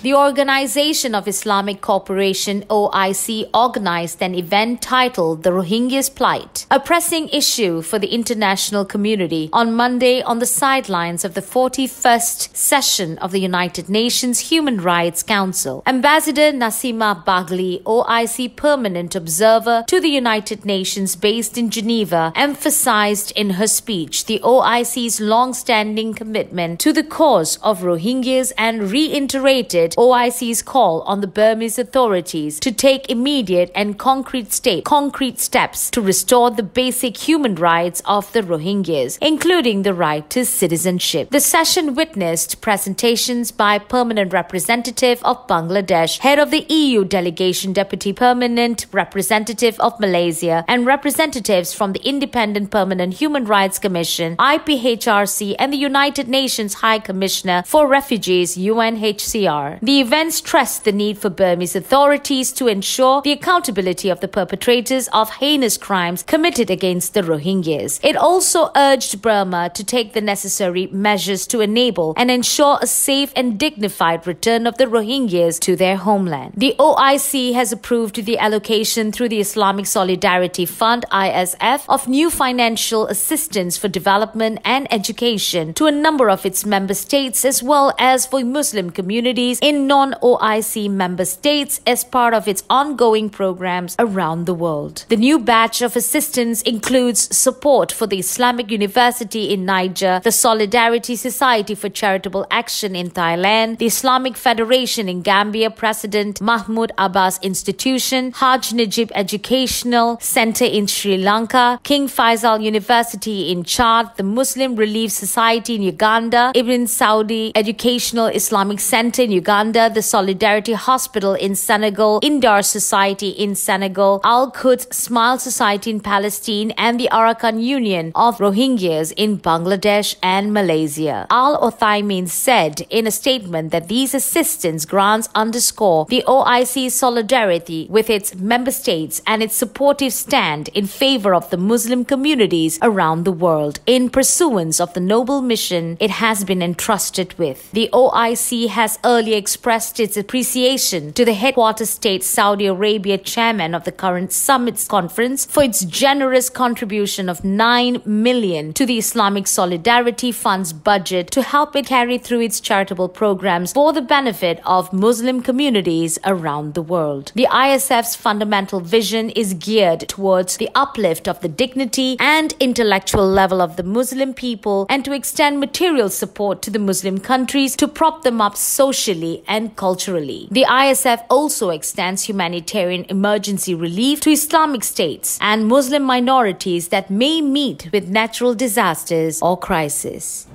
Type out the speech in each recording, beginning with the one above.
The Organization of Islamic Cooperation OIC organized an event titled The Rohingyas Plight, a pressing issue for the international community on Monday on the sidelines of the 41st session of the United Nations Human Rights Council. Ambassador Nassima Baghli, OIC permanent observer to the United Nations based in Geneva, emphasized in her speech the OIC's long-standing commitment to the cause of Rohingyas and reiterated OIC's call on the Burmese authorities to take immediate and concrete, concrete steps to restore the basic human rights of the Rohingyas, including the right to citizenship. The session witnessed presentations by permanent representative of Bangladesh, head of the EU delegation, deputy permanent representative of Malaysia, and representatives from the Independent Permanent Human Rights Commission, IPHRC, and the United Nations High Commissioner for Refugees, UNHCR. The event stressed the need for Burmese authorities to ensure the accountability of the perpetrators of heinous crimes committed against the Rohingyas. It also urged Burma to take the necessary measures to enable and ensure a safe and dignified return of the Rohingyas to their homeland. The OIC has approved the allocation through the Islamic Solidarity Fund ISF of new financial assistance for development and education to a number of its member states as well as for Muslim communities in non-OIC member states as part of its ongoing programs around the world. The new batch of assistance includes support for the Islamic University in Niger, the Solidarity Society for Charitable Action in Thailand, the Islamic Federation in Gambia President Mahmoud Abbas Institution, Haj Najib Educational Center in Sri Lanka, King Faisal University in Chad, the Muslim Relief Society in Uganda, Ibn Saudi Educational Islamic Center in Uganda, the Solidarity Hospital in Senegal, Indar Society in Senegal, Al Quds Smile Society in Palestine, and the Arakan Union of Rohingyas in Bangladesh and Malaysia. Al Othaimeen said in a statement that these assistance grants underscore the OIC's solidarity with its member states and its supportive stand in favor of the Muslim communities around the world in pursuance of the noble mission it has been entrusted with. The OIC has earlier expressed its appreciation to the headquarters state Saudi Arabia chairman of the current summit's conference for its generous contribution of 9 million to the Islamic Solidarity Fund's budget to help it carry through its charitable programs for the benefit of Muslim communities around the world. The ISF's fundamental vision is geared towards the uplift of the dignity and intellectual level of the Muslim people and to extend material support to the Muslim countries to prop them up socially and culturally. The ISF also extends humanitarian emergency relief to Islamic states and Muslim minorities that may meet with natural disasters or crisis.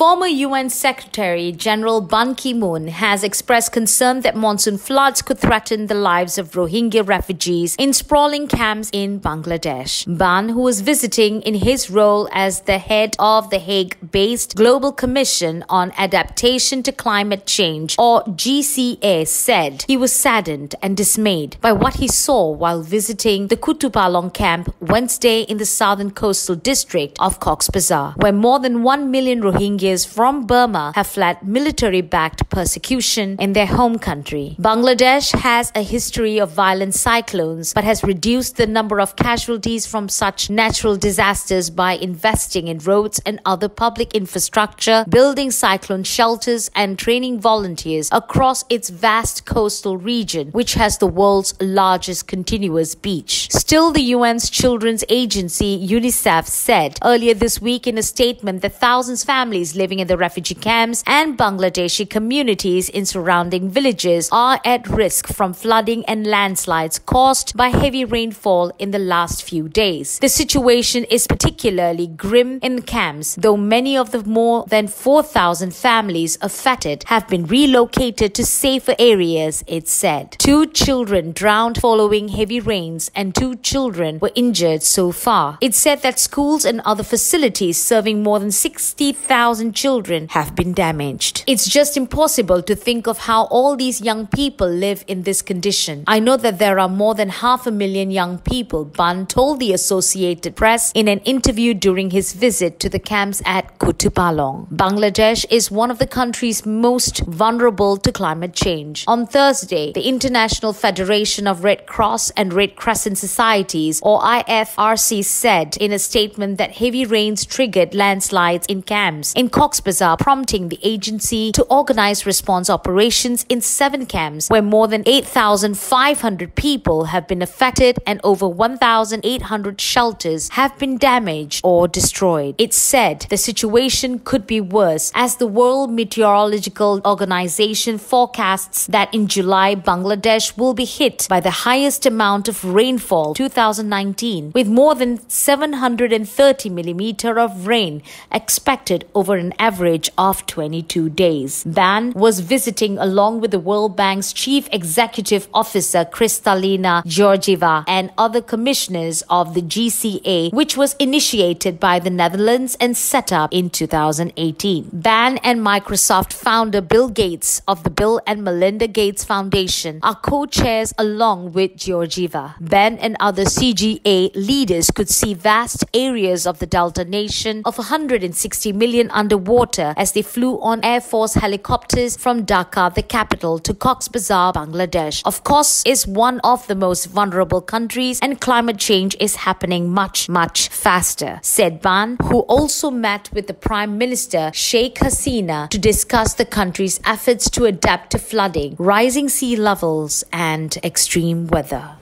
Former UN Secretary General Ban Ki moon has expressed concern that monsoon floods could threaten the lives of Rohingya refugees in sprawling camps in Bangladesh. Ban, who was visiting in his role as the head of the Hague based Global Commission on Adaptation to Climate Change, or GCA, said he was saddened and dismayed by what he saw while visiting the Kutupalong camp Wednesday in the southern coastal district of Cox's Bazar, where more than 1 million Rohingya from Burma have fled military backed persecution in their home country. Bangladesh has a history of violent cyclones but has reduced the number of casualties from such natural disasters by investing in roads and other public infrastructure, building cyclone shelters, and training volunteers across its vast coastal region, which has the world's largest continuous beach. Still, the UN's Children's Agency, UNICEF, said earlier this week in a statement that thousands of families living in the refugee camps and Bangladeshi communities in surrounding villages are at risk from flooding and landslides caused by heavy rainfall in the last few days. The situation is particularly grim in camps, though many of the more than 4,000 families affected have been relocated to safer areas, it said. Two children drowned following heavy rains and two children were injured so far. It said that schools and other facilities serving more than 60,000 children have been damaged. It's just impossible to think of how all these young people live in this condition. I know that there are more than half a million young people, Ban told the Associated Press in an interview during his visit to the camps at Kutupalong. Bangladesh is one of the countries most vulnerable to climate change. On Thursday, the International Federation of Red Cross and Red Crescent Societies, or IFRC, said in a statement that heavy rains triggered landslides in camps in Cox's Bazar, prompting the agency to organize response operations in seven camps where more than 8,500 people have been affected and over 1,800 shelters have been damaged or destroyed. It said the situation could be worse as the World Meteorological Organization forecasts that in July Bangladesh will be hit by the highest amount of rainfall 2019 with more than 730 millimeter of rain expected over an average of 22 days. Ban was visiting along with the World Bank's chief executive officer Kristalina Georgieva and other commissioners of the GCA which was initiated by the Netherlands and set up in 2018. Ban and Microsoft founder Bill Gates of the Bill and Melinda Gates Foundation are co-chairs along with Georgieva. Ban and other GCA leaders could see vast areas of the Delta nation of 160 million underwater as they flew on Air Force helicopters from Dhaka, the capital, to Cox's Bazar, Bangladesh. Of course, is one of the most vulnerable countries and climate change is happening much, much faster, said Ban, who also met with the Prime Minister Sheikh Hasina to discuss the country's efforts to adapt to flooding, rising sea levels, and extreme weather.